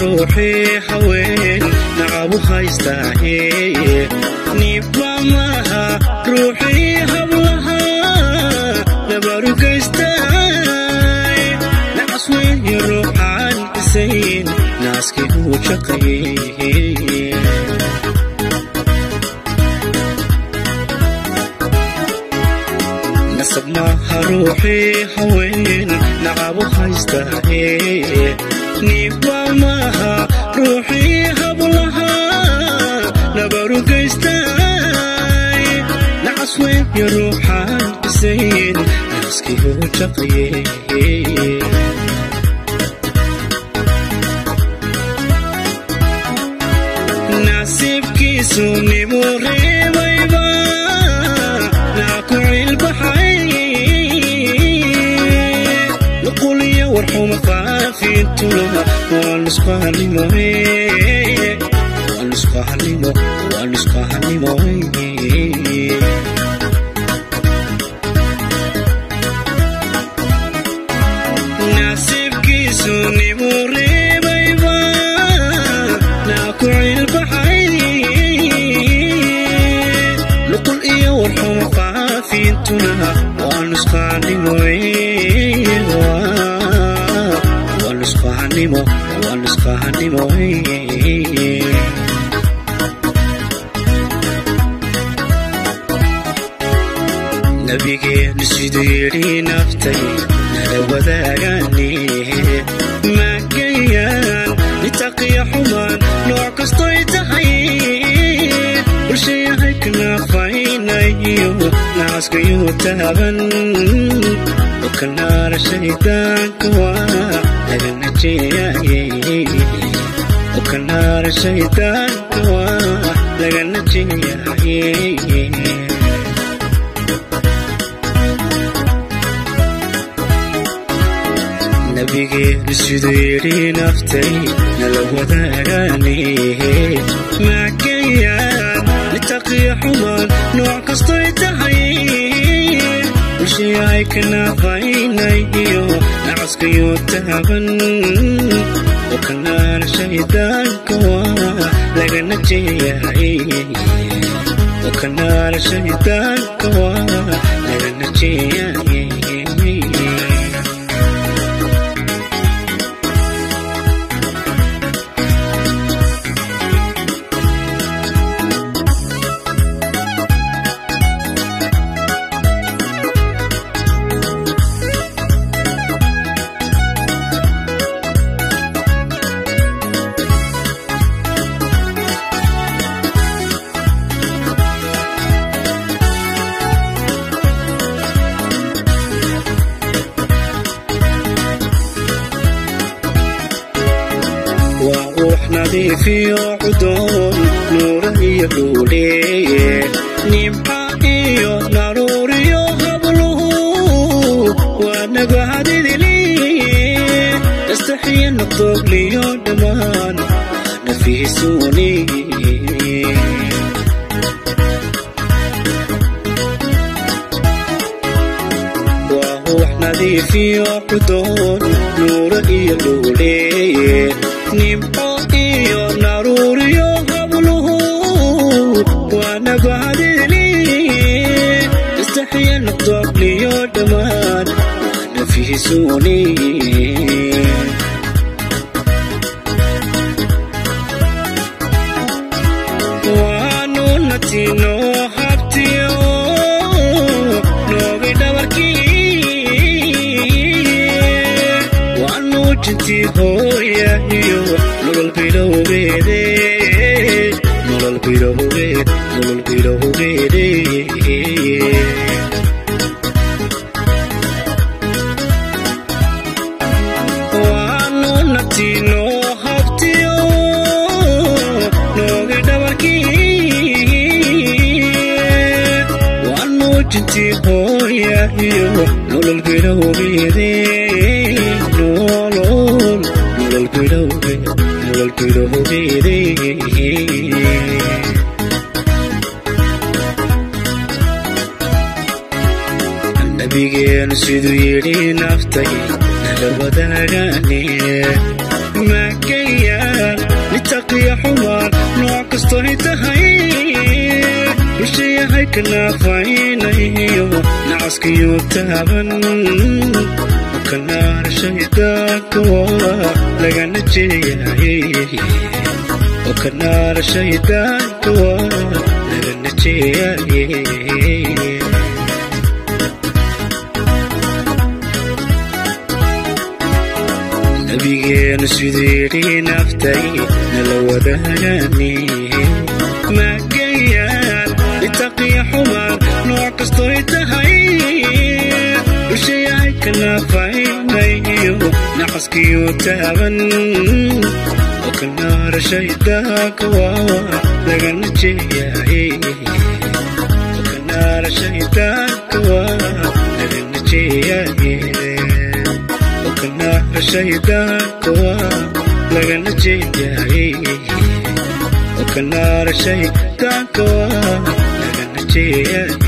ruuxii haween nacabu haystaahe niblamaha ruuxii hablaha nabarugaystaa nacasweeye ruuxaan isayn naaskii huu shaqayeehe nasabmaha ruuxii haween nacabu haystaahe niblamaha روحي هبلها لبرو قيستاي لعصوي يروحا زين أنسكي هو تقيي ناسب كيسو نموري ويبا ناكو نقول لقولي ورحوم قافي تلوها ونسخهنمو ونسخهنمو ونسخهنمو ناسبكيسو نموري بيبا ناكو علبة حيني لقل إيا والحمقا في انتنا duqaanimo nabigeen siduu yidhi naftay nala wadaagaane maagayaan nitaqiya xumaan nooc kastoy tahay bulshayahay kanaafainayo naaskayu taaban okanaara shaydaanka waa laga najeeyaye ka naar shaydaanka waa lagana jinyahay nabigeenu siduu yidhi naftay nala wadaagaane maakayaad litaqiya xumaan nooc kastay tahay bulshaya ay ka naafaynay iyo nacaskayo taaban nar shaydaanka lagana jeeyahay kanar shaydaanka lagana jeeyahay روح نظيف عدون نور يلولي نمحا إيو نارور يهبله ونقع دلي نستحي نطلب ليو دمان نفيسوني وروح نظيف يعدون نور يلولي nimbo iyo naruriyo qabluhu waana baadini istaxya naqdobliyo dhammaan nafihisuni waanu natino habtiyo noogi dhabarkii waanu jintii hooy jintiqooya iyo nololgidhowgeedey nabigeenu siduu yidhi naftay nala wadaagane makaya nitaqiya xumaan nooc kasto ay tahay وكناف عينيه نعسك يوتابن وكنار شيداك لغن جيعيه وكنار شيداك لغن جيعيه نبيين سيديري نفتي نلو دهاني ما حمار نوعك استويت هاي وشيعك نافعيني نحسكي وتابن وكنا رشيدك واوا لغن جياي وكنا رشيدك واوا لغن جياي وكنا رشيدك واوا لغن جياي وكنا رشيدك واوا yeah.